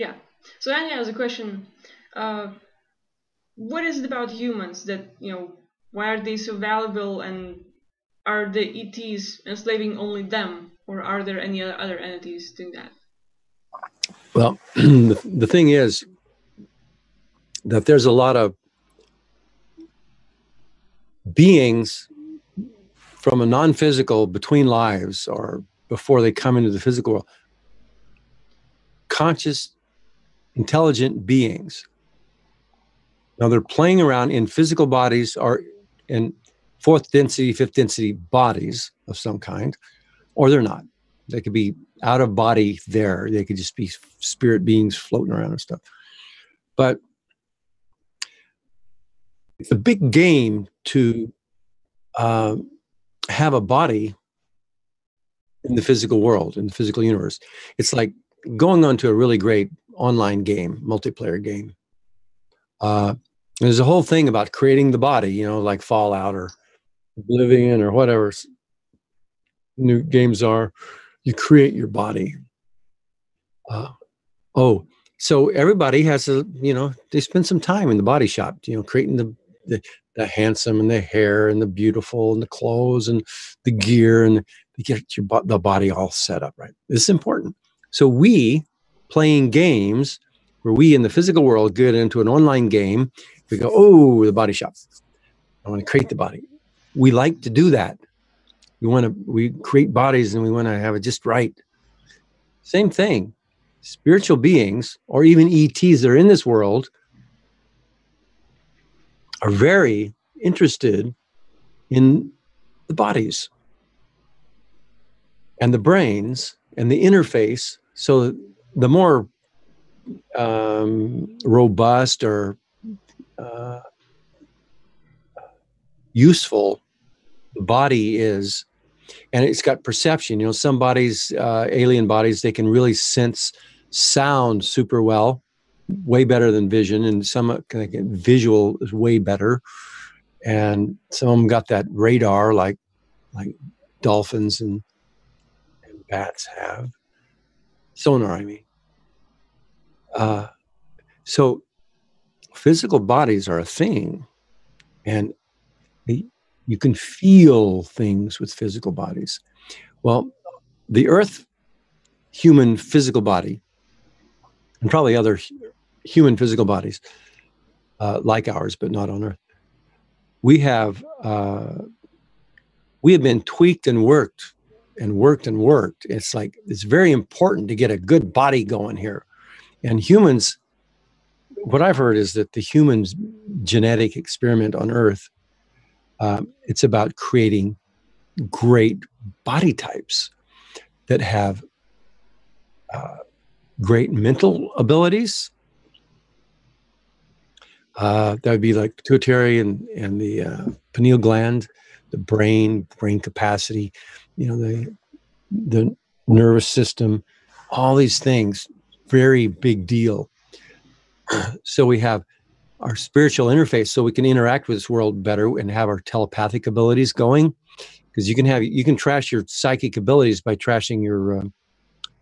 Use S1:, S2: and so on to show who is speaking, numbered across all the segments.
S1: Yeah. So Anya has a question. Uh, what is it about humans that you know? Why are they so valuable, and are the ETs enslaving only them, or are there any other entities doing that?
S2: Well, the, the thing is that there's a lot of beings from a non-physical between lives or before they come into the physical world conscious intelligent beings. Now they're playing around in physical bodies or in fourth density fifth density bodies of some kind or they're not. They could be out of body there. They could just be spirit beings floating around and stuff. But it's a big game to uh, have a body in the physical world, in the physical universe. It's like going on to a really great online game, multiplayer game. Uh, there's a whole thing about creating the body, you know, like Fallout or Oblivion or whatever new games are. You create your body. Uh, oh, so everybody has a, you know, they spend some time in the body shop, you know, creating the the, the handsome and the hair and the beautiful and the clothes and the gear and you get your the body all set up right. This is important. So we playing games where we in the physical world get into an online game, we go, oh, the body shop. I want to create the body. We like to do that. We want to we create bodies and we want to have it just right. Same thing. Spiritual beings or even ETs that are in this world are very interested in the bodies and the brains and the interface. So the more um, robust or uh, useful the body is, and it's got perception. You know, some bodies, uh, alien bodies, they can really sense sound super well way better than vision, and some visual is way better. And some of them got that radar, like like dolphins and, and bats have sonar. I mean, uh, so physical bodies are a thing, and you can feel things with physical bodies. Well, the Earth human physical body and probably other human physical bodies uh, like ours, but not on Earth. We have uh, we have been tweaked and worked and worked and worked. It's like it's very important to get a good body going here. And humans, what I've heard is that the human's genetic experiment on Earth, uh, it's about creating great body types that have uh, great mental abilities, uh, that would be like pituitary and, and the uh, pineal gland, the brain, brain capacity, you know, the, the nervous system, all these things, very big deal. so we have our spiritual interface so we can interact with this world better and have our telepathic abilities going because you can have you can trash your psychic abilities by trashing your uh,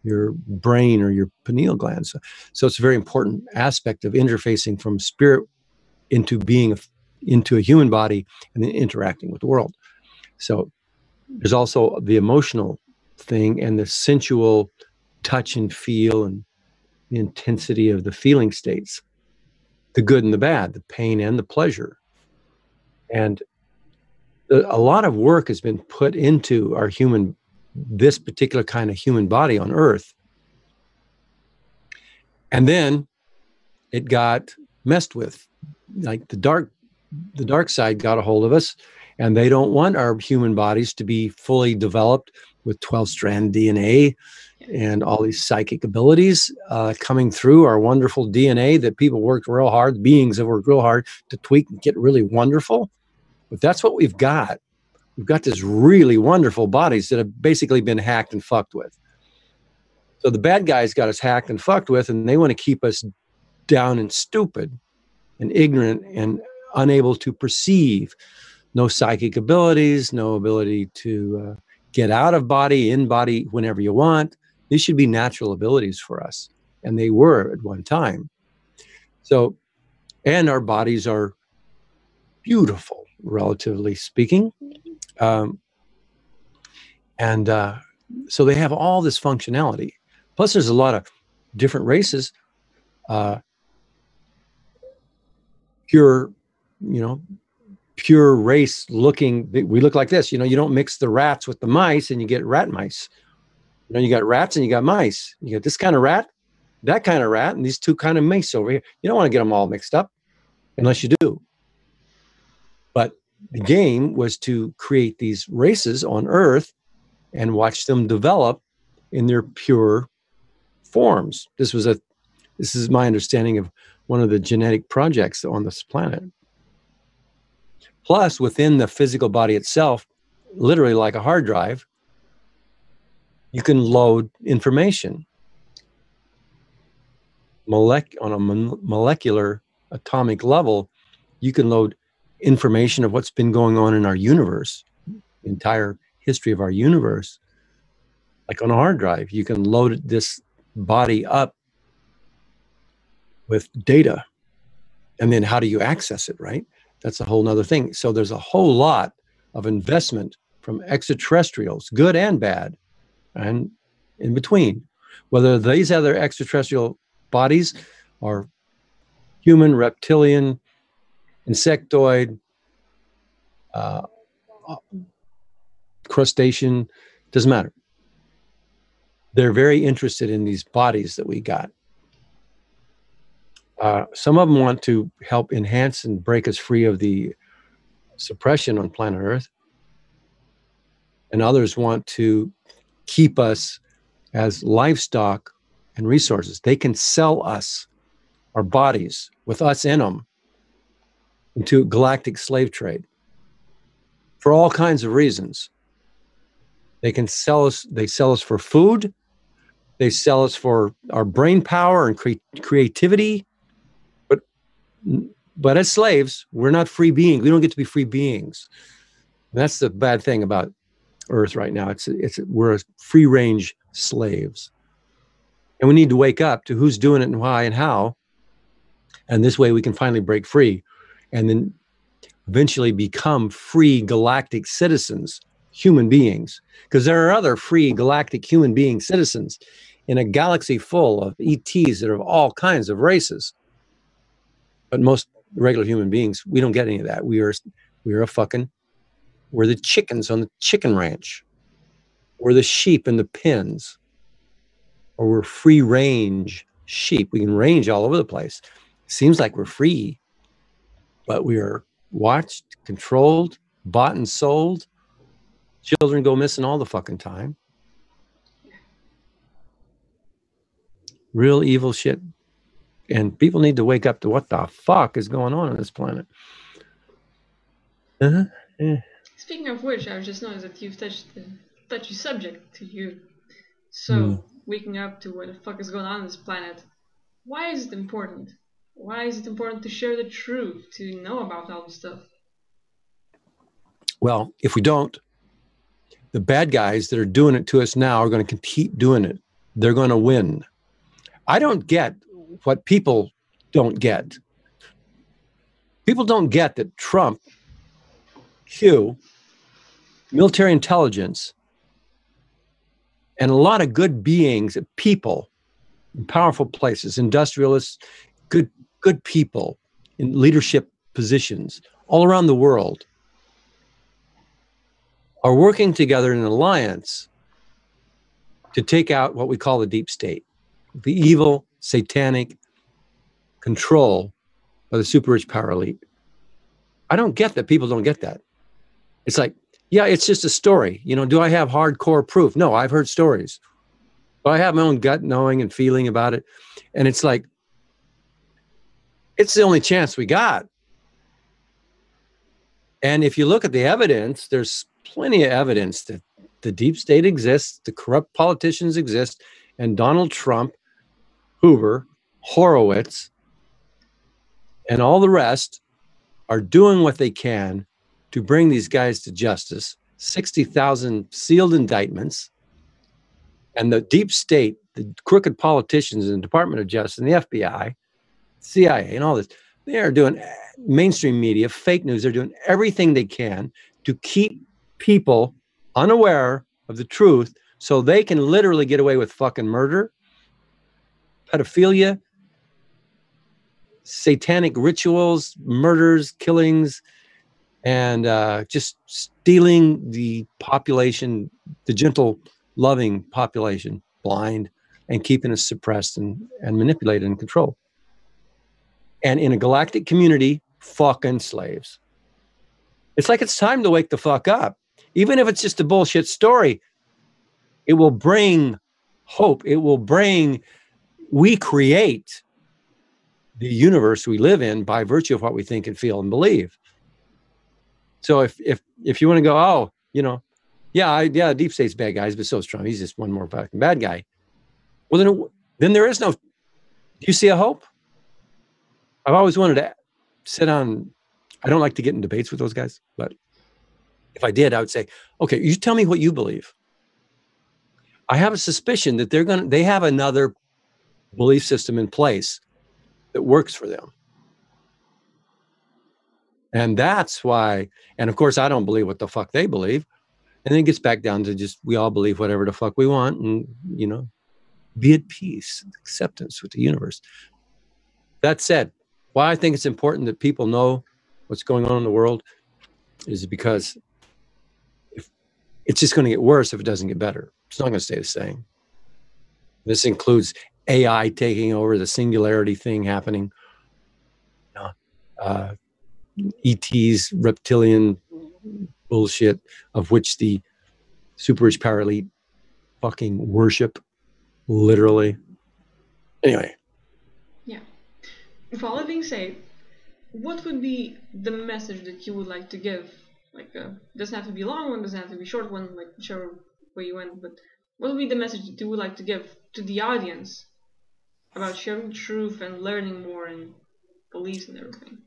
S2: your brain or your pineal glands so, so it's a very important aspect of interfacing from spirit into being a, into a human body and then interacting with the world. So there's also the emotional thing and the sensual touch and feel and the intensity of the feeling states, the good and the bad, the pain and the pleasure. And a lot of work has been put into our human, this particular kind of human body on earth. And then it got messed with like the dark the dark side got a hold of us and they don't want our human bodies to be fully developed with 12 strand dna and all these psychic abilities uh, coming through our wonderful dna that people worked real hard beings have worked real hard to tweak and get really wonderful. But that's what we've got. We've got this really wonderful bodies that have basically been hacked and fucked with. So the bad guys got us hacked and fucked with and they want to keep us down and stupid and ignorant and unable to perceive, no psychic abilities, no ability to uh, get out of body, in body whenever you want. These should be natural abilities for us. and they were at one time. So, and our bodies are beautiful, relatively speaking. Um, and uh, so they have all this functionality. Plus, there's a lot of different races. Uh, pure, you know, pure race looking. We look like this. You know, you don't mix the rats with the mice, and you get rat mice. You know, you got rats and you got mice. You got this kind of rat, that kind of rat, and these two kind of mice over here. You don't want to get them all mixed up, unless you do. But the game was to create these races on Earth and watch them develop in their pure forms. This was a this is my understanding of one of the genetic projects on this planet. Plus, within the physical body itself, literally like a hard drive, you can load information. Molec- on a molecular atomic level you can load information of what's been going on in our universe entire history of our universe like on a hard drive. You can load this body up with data. And then how do you access it right that's a whole nother thing. So there's a whole lot of investment from extraterrestrials good and bad and in between. Whether these other extraterrestrial bodies are human reptilian insectoid uh, crustacean doesn't matter. They're very interested in these bodies that we got uh, some of them want to help enhance and break us free of the suppression on planet Earth. And others want to keep us as livestock and resources. They can sell us, our bodies, with us in them, into galactic slave trade for all kinds of reasons. They can sell us, they sell us for food, they sell us for our brain power and cre- creativity but as slaves, we're not free beings. We don't get to be free beings. That's the bad thing about Earth right now. It's it's we're free range slaves, and we need to wake up to who's doing it and why and how. And this way, we can finally break free, and then eventually become free galactic citizens, human beings. Because there are other free galactic human being citizens in a galaxy full of ETs that are of all kinds of races but most regular human beings, we don't get any of that. We are we are a fucking we're the chickens on the chicken ranch. We're the sheep in the pens. Or we're free range sheep. We can range all over the place. Seems like we're free, but we are watched, controlled, bought and sold. Children go missing all the fucking time. Real evil shit and people need to wake up to what the fuck is going on on this planet.
S1: Uh-huh. Yeah. Speaking of which, I was just noticed that you've touched the touchy subject to you. So, mm. waking up to what the fuck is going on on this planet. Why is it important? Why is it important to share the truth, to know about all this stuff?
S2: Well, if we don't, the bad guys that are doing it to us now are going to keep doing it. They're going to win. I don't get what people don't get. People don't get that Trump, Q, military intelligence, and a lot of good beings, people in powerful places, industrialists, good good people in leadership positions all around the world are working together in an alliance to take out what we call the deep state, the evil satanic control by the super rich power elite. I don't get that people don't get that. It's like, yeah, it's just a story. You know, do I have hardcore proof? No, I've heard stories. But I have my own gut knowing and feeling about it. And it's like, it's the only chance we got. And if you look at the evidence, there's plenty of evidence that the deep state exists, the corrupt politicians exist, and Donald Trump Huber, Horowitz, and all the rest are doing what they can to bring these guys to justice. 60,000 sealed indictments. And the deep state the crooked politicians in the Department of Justice and the FBI, CIA, and all this, they are doing eh, mainstream media, fake news. They're doing everything they can to keep people unaware of the truth so they can literally get away with fucking murder, pedophilia, satanic rituals, murders, killings, and uh, just stealing the population, the gentle, loving population, blind, and keeping us suppressed and, and manipulated and controlled. And in a galactic community, fucking slaves. It's like it's time to wake the fuck up. Even if it's just a bullshit story, it will bring hope. It will bring, we create the universe we live in by virtue of what we think and feel and believe. So if if if you want to go, oh, you know, yeah, I, yeah, deep state's bad guys, but so strong. He's just one more fucking bad guy. Well, then then there is no. Do you see a hope? I've always wanted to sit on. I don't like to get in debates with those guys, but if I did, I would say, okay, you tell me what you believe. I have a suspicion that they're to, they have another belief system in place that works for them. And that's why, and of course, I don't believe what the fuck they believe. And then it gets back down to just we all believe whatever the fuck we want and, you know, be at peace, acceptance with the universe. That said, why I think it's important that people know what's going on in the world is because if it's just going to get worse if it doesn't get better. It's not going to stay the same. This includes AI taking over, the singularity thing happening, uh, ET's reptilian bullshit, of which the super rich power elite fucking worship, literally. Anyway.
S1: Yeah. With all that being said, what would be the message that you would like to give? Like, uh, doesn't have to be a long one, doesn't have to be a short one, like whichever way you went, but what would be the message that you would like to give to the audience about sharing truth and learning more and beliefs and everything?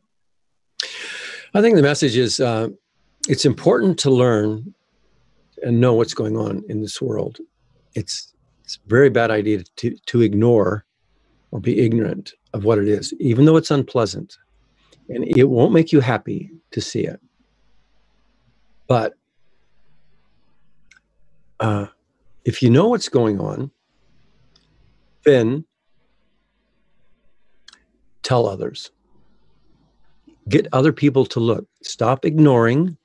S2: I think the message is uh, it's important to learn and know what's going on in this world. It's it's a very bad idea to to ignore or be ignorant of what it is, even though it's unpleasant, and it won't make you happy to see it. But uh, if you know what's going on, then tell others. Get other people to look. Stop ignoring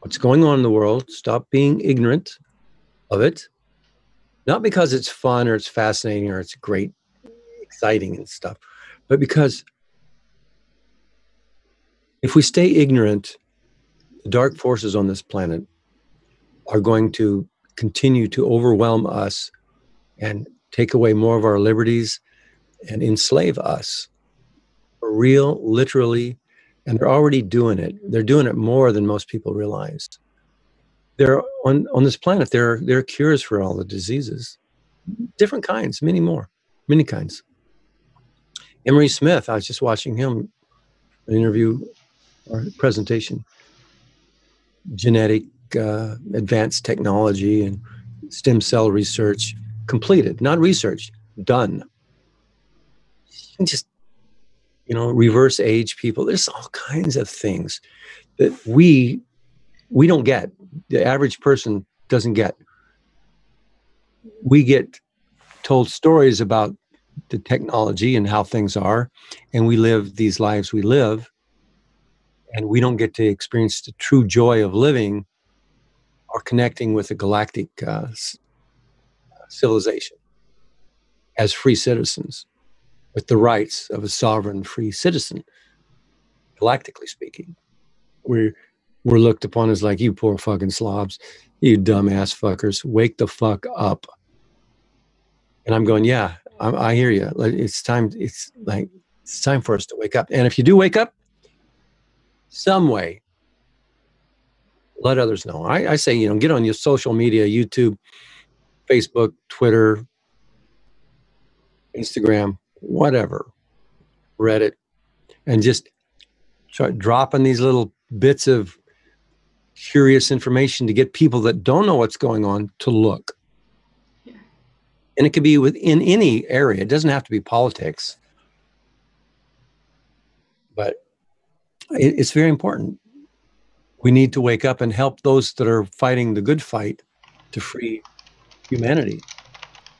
S2: what's going on in the world. Stop being ignorant of it. Not because it's fun or it's fascinating or it's great, exciting and stuff, but because if we stay ignorant, the dark forces on this planet are going to continue to overwhelm us and take away more of our liberties and enslave us real, literally, and they're already doing it. They're doing it more than most people realize. There on on this planet, there there are cures for all the diseases, different kinds, many more, many kinds. Emery Smith, I was just watching him an interview or presentation. Genetic uh, advanced technology and stem cell research completed, not research, done. Just you know reverse age people there's all kinds of things that we we don't get the average person doesn't get. We get told stories about the technology and how things are and we live these lives we live and we don't get to experience the true joy of living or connecting with a galactic uh, civilization as free citizens with the rights of a sovereign free citizen, galactically speaking. We're, we're looked upon as like, you poor fucking slobs, you dumbass fuckers, wake the fuck up. And I'm going, yeah, I, I hear you. It's time, it's like, it's time for us to wake up. And if you do wake up, some way, let others know. I, I say, you know, get on your social media, YouTube, Facebook, Twitter, Instagram, whatever, Reddit, and just start dropping these little bits of curious information to get people that don't know what's going on to look. And it can be within any area. It doesn't have to be politics. But it, it's very important. We need to wake up and help those that are fighting the good fight to free humanity.